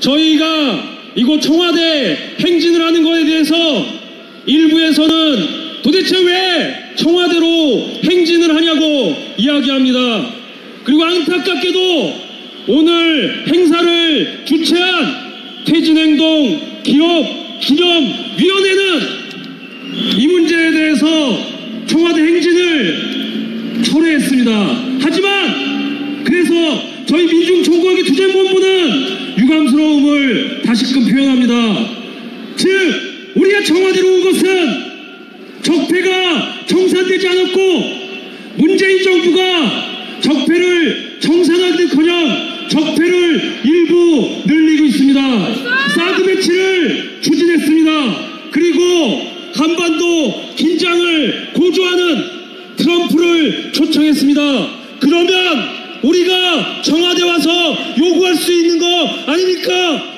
저희가 이곳 청와대 행진을 하는 것에 대해서 일부에서는 도대체 왜 청와대로 행진을 하냐고 이야기합니다. 그리고 안타깝게도 오늘 행사를 주최한 퇴진행동 기업 기념위원회는 이 문제에 대해서 청와대 행진을 철회했습니다. 하지만 그래서 저희 민중총괄기 투쟁본부는 유감스러움을 표현합니다. 즉 우리가 청와대로 온 것은 적폐가 청산되지 않았고 문재인 정부가 적폐를 청산하기는커녕 적폐를 일부 늘리고 있습니다. 사드 배치를 추진했습니다. 그리고 한반도 긴장을 고조하는 트럼프를 초청했습니다. 그러면 우리가 청와대 와서 요구할 수 있는 거 아닙니까?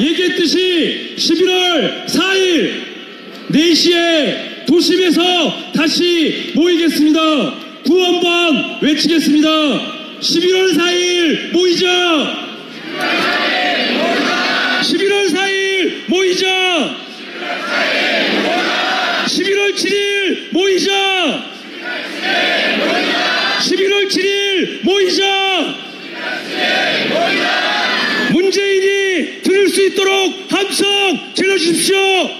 얘기했듯이 11월 4일 4시에 도심에서 다시 모이겠습니다. 구원번 외치겠습니다. 11월 4일 모이자! 11월 4일 모이자! 11월 7일 모이자! 11월 7일 모이자! Еще!